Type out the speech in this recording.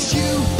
it's you.